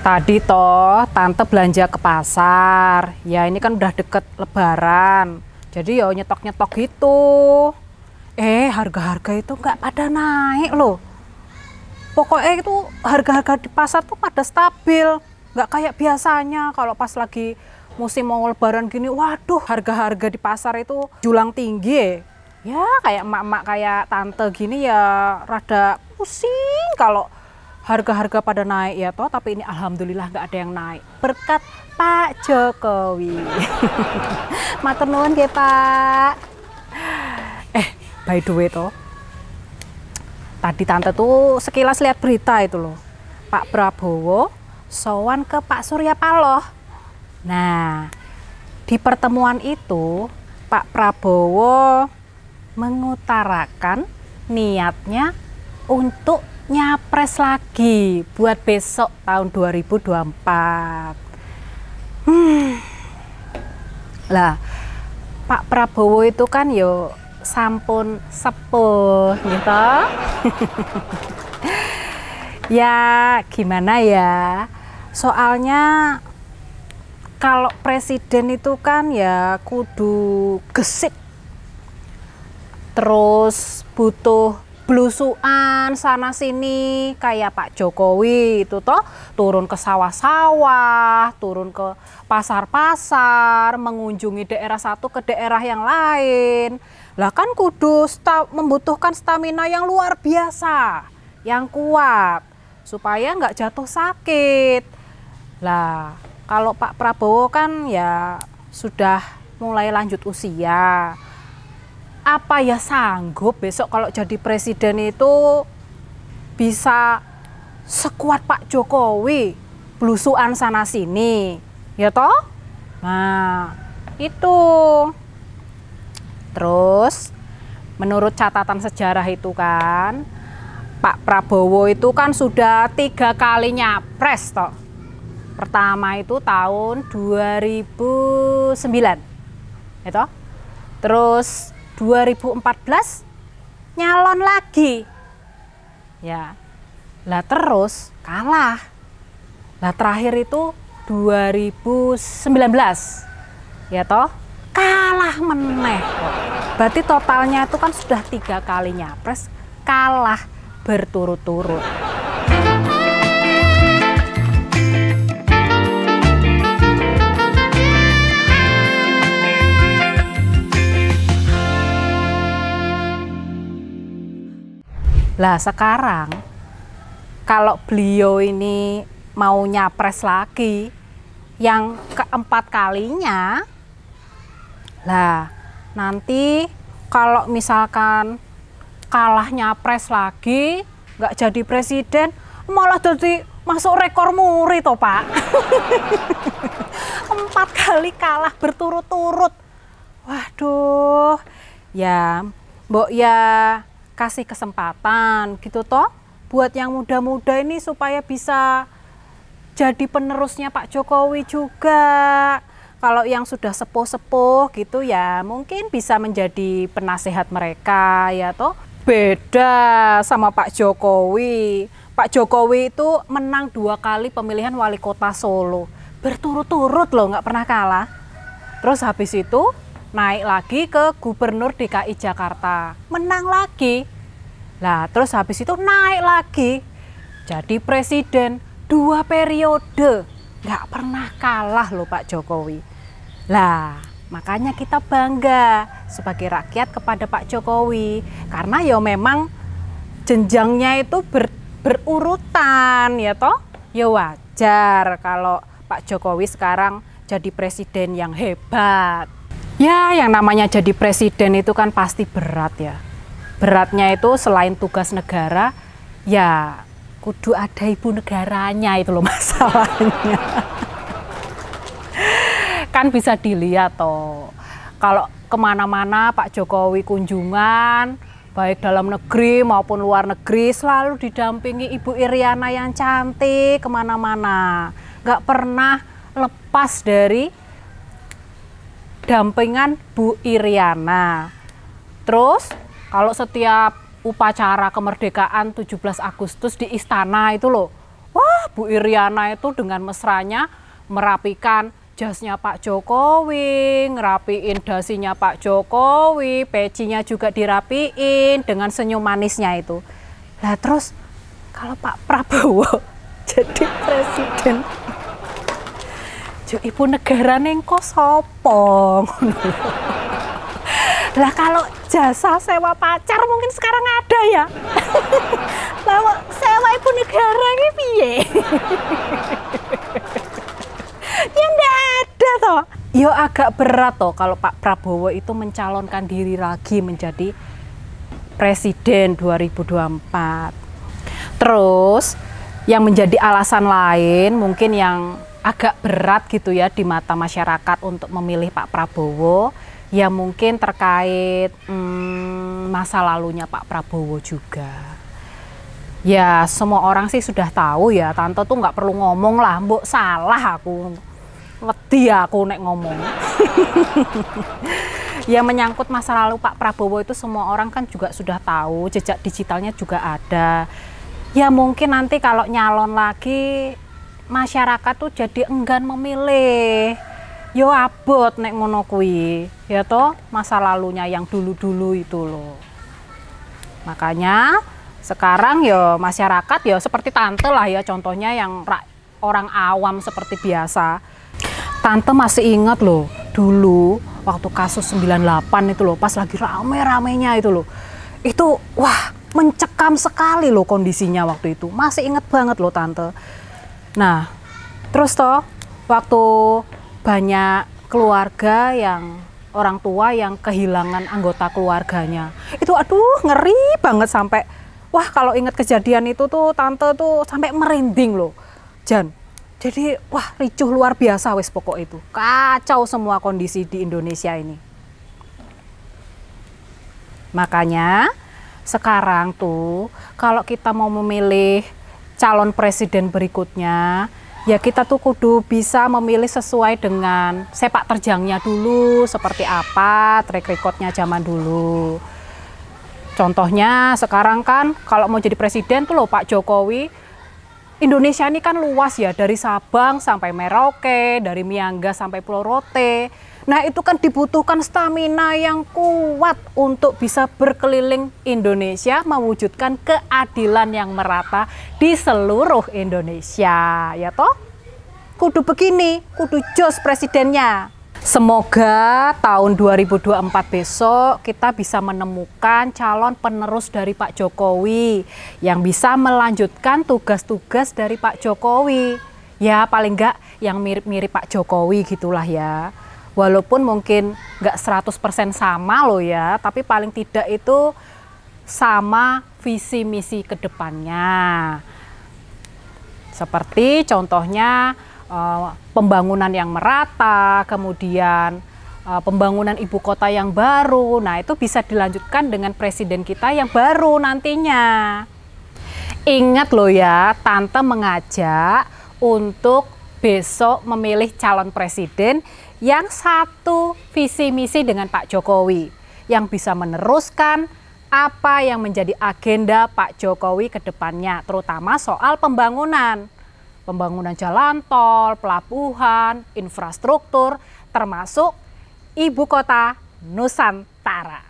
Tadi toh tante belanja ke pasar. Ya ini kan udah deket lebaran. Jadi ya nyetok-nyetok gitu. Eh harga-harga itu nggak pada naik loh. Pokoknya itu harga-harga di pasar tuh pada stabil. Nggak kayak biasanya kalau pas lagi musim mau lebaran gini. Waduh harga-harga di pasar itu julang tinggi. Ya kayak emak-emak kayak tante gini ya rada pusing kalau harga-harga pada naik ya toh tapi ini alhamdulillah nggak ada yang naik. Berkat Pak Jokowi. Matur nuwun nggih Pak. Eh by the way toh tadi tante tuh sekilas lihat berita itu loh. Pak Prabowo sowan ke Pak Surya Paloh. Nah di pertemuan itu Pak Prabowo mengutarakan niatnya untuk nyapres lagi buat besok tahun 2024. Hmm. Lah, Pak Prabowo itu kan yo sampun sepuh gitu. ya gimana ya? Soalnya kalau presiden itu kan ya kudu gesit terus butuh belusuan sana sini kayak Pak Jokowi itu toh turun ke sawah-sawah, turun ke pasar-pasar, mengunjungi daerah satu ke daerah yang lain. Lah kan kudu sta membutuhkan stamina yang luar biasa, yang kuat supaya nggak jatuh sakit. Lah kalau Pak Prabowo kan ya sudah mulai lanjut usia apa ya sanggup besok kalau jadi presiden itu bisa sekuat Pak Jokowi belusuan sana sini ya toh? Nah itu. Terus menurut catatan sejarah itu kan Pak Prabowo itu kan sudah tiga kali nyapres toh. Pertama itu tahun 2009 ya toh? Terus 2014 nyalon lagi. Ya. Lah terus kalah. Lah terakhir itu 2019. Ya toh? Kalah meneh. Berarti totalnya itu kan sudah tiga kali nyapres kalah berturut-turut. Lah sekarang kalau beliau ini mau nyapres lagi yang keempat kalinya lah nanti kalau misalkan kalah nyapres lagi nggak jadi presiden malah jadi masuk rekor muri toh pak. Empat kali kalah berturut-turut. Waduh ya mbok ya kasih kesempatan gitu toh buat yang muda-muda ini supaya bisa jadi penerusnya Pak Jokowi juga. Kalau yang sudah sepuh-sepuh gitu ya mungkin bisa menjadi penasehat mereka ya toh. Beda sama Pak Jokowi. Pak Jokowi itu menang dua kali pemilihan wali kota Solo. Berturut-turut loh nggak pernah kalah. Terus habis itu naik lagi ke gubernur DKI Jakarta, menang lagi. Lah, terus habis itu naik lagi jadi presiden dua periode, nggak pernah kalah loh Pak Jokowi. Lah, makanya kita bangga sebagai rakyat kepada Pak Jokowi karena ya memang jenjangnya itu ber, berurutan ya toh. Ya wajar kalau Pak Jokowi sekarang jadi presiden yang hebat. Ya, yang namanya jadi presiden itu kan pasti berat ya. Beratnya itu selain tugas negara, ya kudu ada ibu negaranya itu loh masalahnya. kan bisa dilihat toh, kalau ke mana-mana Pak Jokowi kunjungan, baik dalam negeri maupun luar negeri selalu didampingi Ibu Iriana yang cantik ke mana-mana. Gak pernah lepas dari dampingan Bu Iriana. Terus kalau setiap upacara kemerdekaan 17 Agustus di istana itu loh, Wah, Bu Iriana itu dengan mesranya merapikan jasnya Pak Jokowi, ngerapiin dasinya Pak Jokowi, pecinya juga dirapiin dengan senyum manisnya itu. Lah terus kalau Pak Prabowo jadi presiden, jo ibu negara neng kok sopong. Lah kalau jasa sewa pacar mungkin sekarang ada ya. Lah sewa ibu negara ini piye? ya enggak ada toh. Yo agak berat toh kalau Pak Prabowo itu mencalonkan diri lagi menjadi presiden 2024. Terus yang menjadi alasan lain mungkin yang agak berat gitu ya di mata masyarakat untuk memilih Pak Prabowo ya mungkin terkait hmm, masa lalunya Pak Prabowo juga. Ya semua orang sih sudah tahu ya, tante tuh nggak perlu ngomong lah, mbok salah aku, wedi aku nek ngomong. ya menyangkut masa lalu Pak Prabowo itu semua orang kan juga sudah tahu, jejak digitalnya juga ada. Ya mungkin nanti kalau nyalon lagi masyarakat tuh jadi enggan memilih. Yo abot nek ngono kuwi. Ya toh masa lalunya yang dulu-dulu itu loh. Makanya sekarang yo masyarakat yo seperti tante lah ya contohnya yang orang awam seperti biasa. Tante masih ingat loh dulu waktu kasus 98 itu loh pas lagi rame-ramenya itu loh. Itu wah mencekam sekali loh kondisinya waktu itu. Masih inget banget loh tante nah terus toh waktu banyak keluarga yang orang tua yang kehilangan anggota keluarganya. Itu aduh ngeri banget sampai wah kalau ingat kejadian itu tuh tante tuh sampai merinding loh. Jan. Jadi wah ricuh luar biasa wes pokok itu. Kacau semua kondisi di Indonesia ini. Makanya sekarang tuh kalau kita mau memilih calon presiden berikutnya ya kita tuh kudu bisa memilih sesuai dengan sepak terjangnya dulu seperti apa track recordnya zaman dulu. Contohnya sekarang kan kalau mau jadi presiden tuh loh Pak Jokowi Indonesia ini kan luas ya dari Sabang sampai Merauke dari Miangga sampai Pulau Rote Nah itu kan dibutuhkan stamina yang kuat untuk bisa berkeliling Indonesia mewujudkan keadilan yang merata di seluruh Indonesia. Ya toh? Kudu begini, kudu jos presidennya. Semoga tahun 2024 besok kita bisa menemukan calon penerus dari Pak Jokowi yang bisa melanjutkan tugas-tugas dari Pak Jokowi. Ya paling enggak yang mirip-mirip Pak Jokowi gitulah ya walaupun mungkin nggak 100% sama loh ya, tapi paling tidak itu sama visi misi ke depannya. Seperti contohnya uh, pembangunan yang merata, kemudian uh, pembangunan ibu kota yang baru. Nah, itu bisa dilanjutkan dengan presiden kita yang baru nantinya. Ingat loh ya, tante mengajak untuk besok memilih calon presiden yang satu visi misi dengan Pak Jokowi yang bisa meneruskan apa yang menjadi agenda Pak Jokowi ke depannya, terutama soal pembangunan. Pembangunan jalan tol, pelabuhan, infrastruktur, termasuk ibu kota Nusantara.